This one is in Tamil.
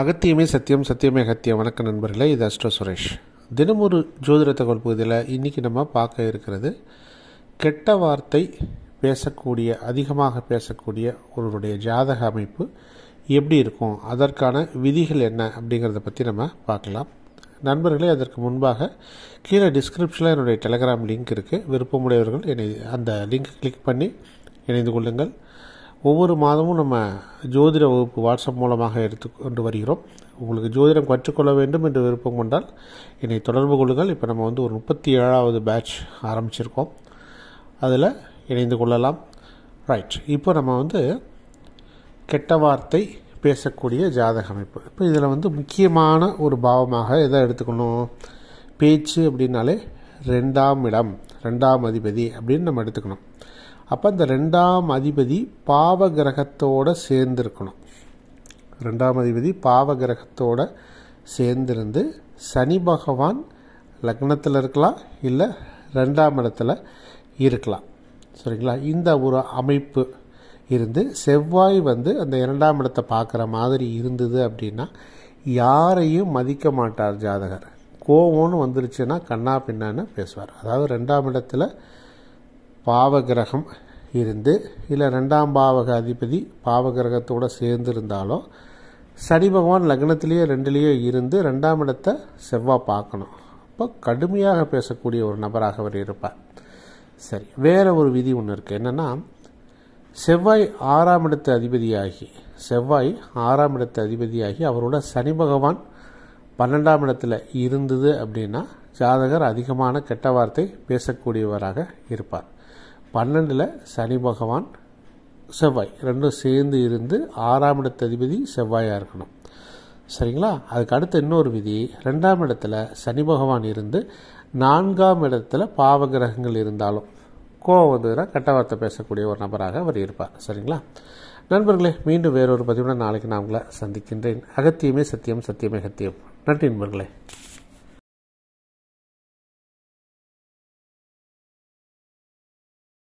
அகத்தியமே சத்தியம் சத்தியமே அகத்தியம். வணக்கம் நண்பர்களே இது அஸ்ட்ரோ சுரேஷ். தினம் ஒரு ஜோதிட தகவல் பகுதியில் இன்றைக்கி நம்ம பார்க்க இருக்கிறது கெட்ட வார்த்தை பேசக்கூடிய அதிகமாக பேசக்கூடிய ஒருவருடைய ஜாதக அமைப்பு எப்படி இருக்கும் அதற்கான விதிகள் என்ன அப்படிங்கிறத பற்றி நம்ம பார்க்கலாம். நண்பர்களே அதற்கு முன்பாக கீழே டிஸ்கிரிப்ஷனில் என்னுடைய டெலகிராம் லிங்க் இருக்குது விருப்பமுடையவர்கள் என்னை அந்த லிங்க் கிளிக் பண்ணி இணைந்து கொள்ளுங்கள். ஒவ்வொரு மாதமும் நம்ம ஜோதிட வகுப்பு வாட்ஸ்அப் மூலமாக எடுத்துக்கொண்டு வருகிறோம். உங்களுக்கு ஜோதிடம் கற்றுக்கொள்ள வேண்டும் என்று விருப்பம் கொண்டால் என்னை தொடர்பு கொள்ளுங்கள். இப்போ நம்ம வந்து ஒரு முப்பத்தி ஏழாவது பேட்ச் ஆரம்பிச்சிருக்கோம். அதில் இணைந்து கொள்ளலாம். ரைட் இப்போ நம்ம வந்து கெட்ட வார்த்தை பேசக்கூடிய ஜாதக அமைப்பு. இப்போ இதில் வந்து முக்கியமான ஒரு பாவமாக எதை எடுத்துக்கணும்? பேச்சு அப்படின்னாலே ரெண்டாம் இடம் ரெண்டாம் அதிபதி அப்படின்னு நம்ம எடுத்துக்கணும். அப்போ இந்த ரெண்டாம் அதிபதி பாவ கிரகத்தோடு சேர்ந்துருக்கணும். ரெண்டாம் அதிபதி பாவ கிரகத்தோடு சேர்ந்திருந்து சனி பகவான் லக்னத்தில் இருக்கலாம் இல்லை ரெண்டாம் இடத்துல இருக்கலாம். சரிங்களா? இந்த ஒரு அமைப்பு இருந்து செவ்வாய் வந்து அந்த இரண்டாம் இடத்தை பார்க்குற மாதிரி இருந்தது அப்படின்னா யாரையும் மதிக்க மாட்டார் ஜாதகர். கோவம்னு வந்துருச்சுன்னா கண்ணா பின்னான்னு பேசுவார். அதாவது ரெண்டாம் இடத்துல பாவகிரகம் இருந்து இல்லை ரெண்டாம் பாவக அதிபதி பாவகிரகத்தோடு சேர்ந்துருந்தாலோ சனி பகவான் லக்னத்திலேயே ரெண்டுலேயோ இருந்து ரெண்டாம் இடத்தை செவ்வாய் பார்க்கணும். அப்போ கடுமையாக பேசக்கூடிய ஒரு நபராக அவர் இருப்பார். சரி வேறு ஒரு விதி ஒன்று இருக்குது என்னென்னா செவ்வாய் ஆறாம் இடத்து அதிபதியாகி செவ்வாய் ஆறாம் இடத்து அதிபதியாகி அவரோட சனி பகவான் பன்னெண்டாம் இடத்துல இருந்தது அப்படின்னா ஜாதகர் அதிகமான கெட்ட வார்த்தை பேசக்கூடியவராக இருப்பார். பன்னெண்டில் சனி பகவான் செவ்வாய் ரெண்டும் சேர்ந்து இருந்து ஆறாம் இடத்ததிபதி செவ்வாயாக இருக்கணும். சரிங்களா? அதுக்கு அடுத்து இன்னொரு விதி ரெண்டாம் இடத்துல சனி பகவான் இருந்து நான்காம் இடத்துல பாவகிரகங்கள் இருந்தாலும் கோவம் வந்ததுன்னா கெட்ட வார்த்தை பேசக்கூடிய ஒரு நபராக அவர் இருப்பார். சரிங்களா? நண்பர்களே மீண்டும் வேறொரு பதிவுடன் நாளைக்கு நான் உங்களை சந்திக்கின்றேன். அகத்தியமே சத்தியம் சத்தியமே அகத்தியம். நன்றி நண்பர்களே.